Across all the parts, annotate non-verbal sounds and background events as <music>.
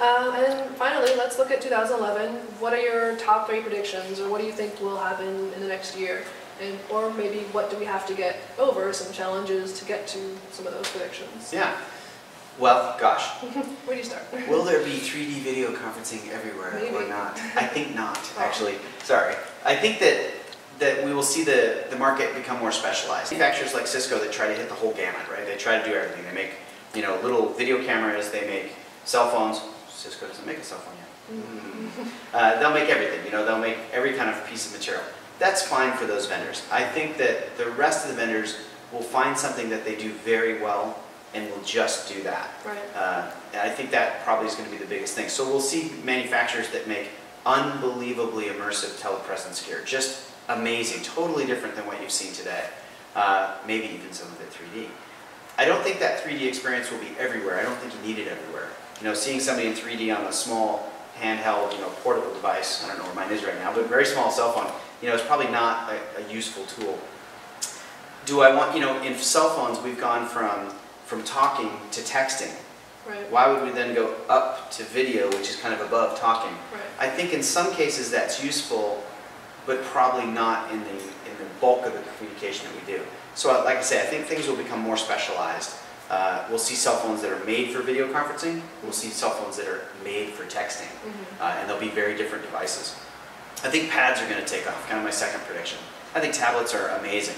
Um, and finally, let's look at 2011. What are your top three predictions, or what do you think will happen in the next year? And, or maybe what do we have to get over, some challenges to get to some of those predictions? Yeah. Well, gosh, <laughs> Where do you start? will there be 3D video conferencing everywhere or not? I think not, <laughs> Oh. actually. Sorry. I think that that we will see the, the market become more specialized. Manufacturers like Cisco that try to hit the whole gamut, right? They try to do everything. They make, you know, little video cameras, they make cell phones. Cisco doesn't make a cell phone yet. Mm. Uh, they'll make everything, you know, they'll make every kind of piece of material. That's fine for those vendors. I think that the rest of the vendors will find something that they do very well and will just do that. Right. Uh, and I think that probably is going to be the biggest thing. So we'll see manufacturers that make unbelievably immersive telepresence gear, just amazing, totally different than what you've seen today. Uh, maybe even some of it 3D. I don't think that 3D experience will be everywhere. I don't think you need it everywhere. You know, seeing somebody in 3D on a small handheld, you know, portable device, I don't know where mine is right now, but very small cell phone, you know, is probably not a, a useful tool. Do I want, you know, in cell phones, we've gone from, from talking to texting. Right. Why would we then go up to video, which is kind of above talking? Right. I think in some cases that's useful, but probably not in the, in the bulk of the communication that we do. So like I say, I think things will become more specialized. Uh, we'll see cell phones that are made for video conferencing. We'll see cell phones that are made for texting. Mhm. Uh, and they'll be very different devices. I think pads are going to take off, kind of my second prediction. I think tablets are amazing.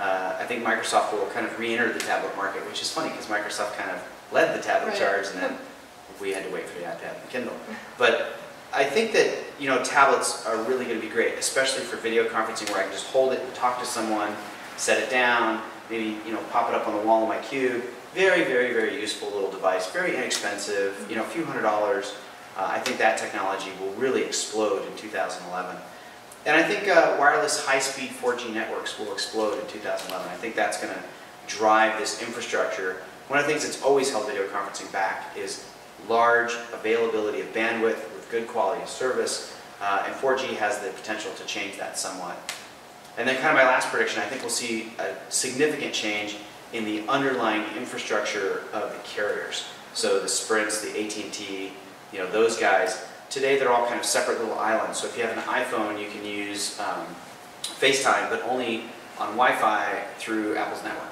Uh, I think Microsoft will kind of re-enter the tablet market, which is funny because Microsoft kind of led the tablet Right. charge and then <laughs> we had to wait for the iPad and the Kindle. But I think that, you know, tablets are really going to be great, especially for video conferencing where I can just hold it and talk to someone, set it down, maybe, you know, pop it up on the wall of my cube. Very, very, very useful little device, very inexpensive, you know, a few hundred dollars. Uh, I think that technology will really explode in 2011. And I think uh, wireless high-speed 4G networks will explode in 2011. I think that's going to drive this infrastructure. One of the things that's always held video conferencing back is large availability of bandwidth with good quality of service, uh, and 4G has the potential to change that somewhat. And then kind of my last prediction, I think we'll see a significant change in the underlying infrastructure of the carriers. So the Sprints, the AT&T, you know, those guys, today they're all kind of separate little islands. So if you have an iPhone, you can use um, FaceTime, but only on Wi-Fi through Apple's network.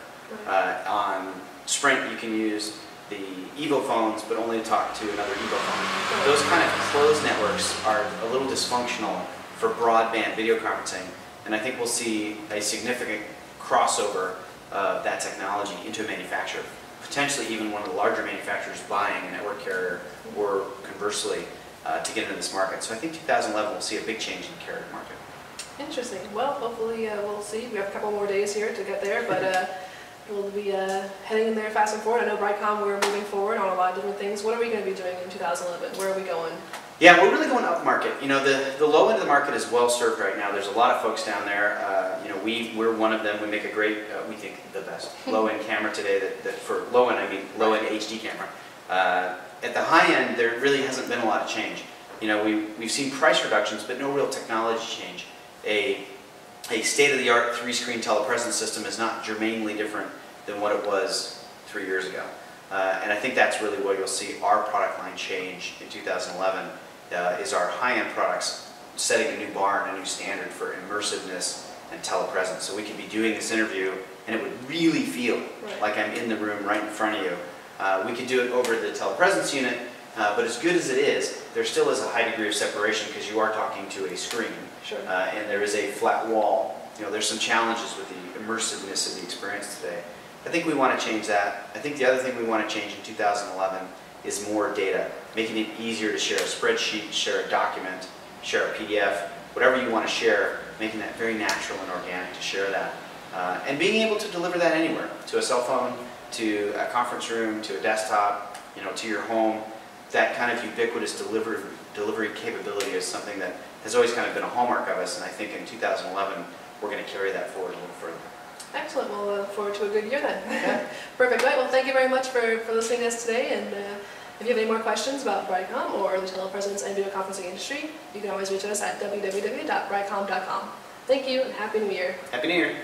Uh, on Sprint, you can use the Evo phones, but only to talk to another Evo phone. Those kind of closed networks are a little dysfunctional for broadband video conferencing, and I think we'll see a significant crossover of that technology into a manufacturer. Potentially even one of the larger manufacturers buying a network carrier, or conversely, uh, to get into this market. So I think 2011 will see a big change in the carrier market. Interesting. Well, hopefully uh, we'll see. We have a couple more days here to get there, but uh, we'll be uh, heading in there fast and forward. I know Brightcom, we're moving forward on a lot of different things. What are we going to be doing in 2011? Where are we going? Yeah, we're really going up market. You know, the, the low end of the market is well served right now. There's a lot of folks down there. Uh, you know, we, we're one of them. We make a great, uh, we think the best <laughs> low end camera today that, that for low end, I mean low end HD camera. Uh, at the high end, there really hasn't been a lot of change. You know, we, we've seen price reductions, but no real technology change. A, a state-of-the-art three-screen telepresence system is not germanely different than what it was three years ago. Uh, and I think that's really what you'll see our product line change in 2011 uh, is our high-end products setting a new bar and a new standard for immersiveness and telepresence. So we could be doing this interview and it would really feel Right. like I'm in the room right in front of you. Uh, we could do it over the telepresence unit, uh, but as good as it is, there still is a high degree of separation because you are talking to a screen Sure. uh, and there is a flat wall. You know, there's some challenges with the immersiveness of the experience today. I think we want to change that. I think the other thing we want to change in 2011 is more data, making it easier to share a spreadsheet, share a document, share a PDF, whatever you want to share, making that very natural and organic to share that. Uh, and being able to deliver that anywhere, to a cell phone, to a conference room, to a desktop, you know, to your home. That kind of ubiquitous delivery, delivery capability is something that has always kind of been a hallmark of us, and I think in 2011, we're going to carry that forward a little further. Excellent. We'll look forward to a good year then. <laughs> Perfect. Right. Well, thank you very much for, for listening to us today. And uh, if you have any more questions about Brightcom or the telepresence and video conferencing industry, you can always reach us at www.brightcom.com. Thank you and Happy New Year. Happy New Year!